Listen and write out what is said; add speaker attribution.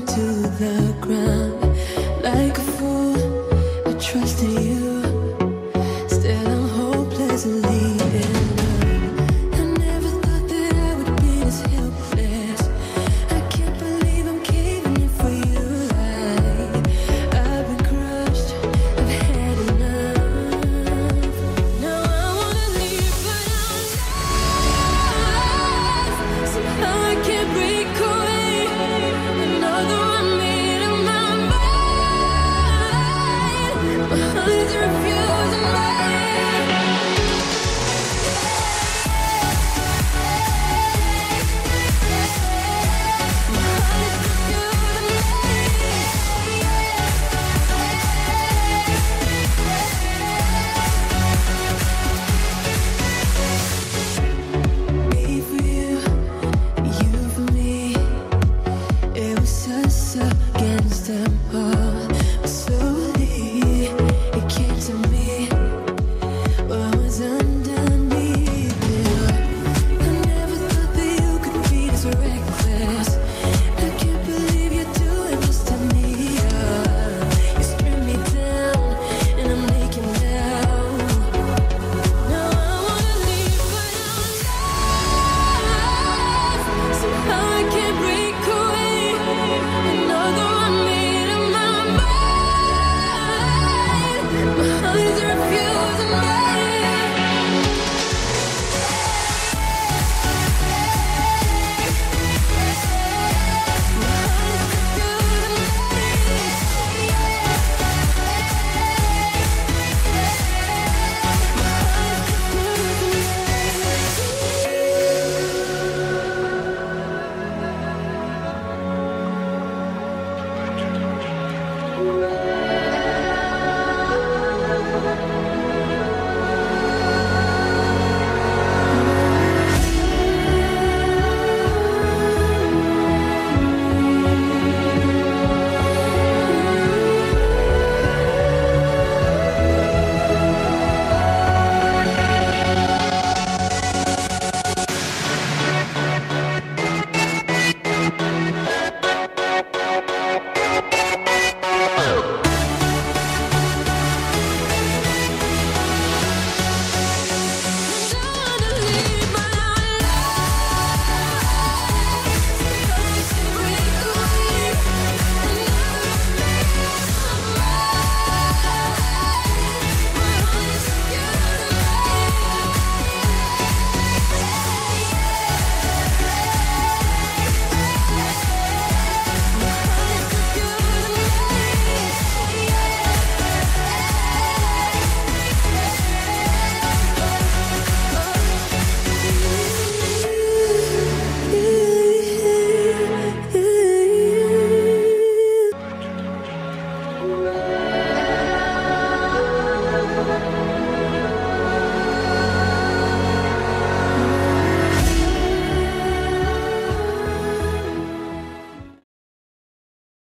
Speaker 1: into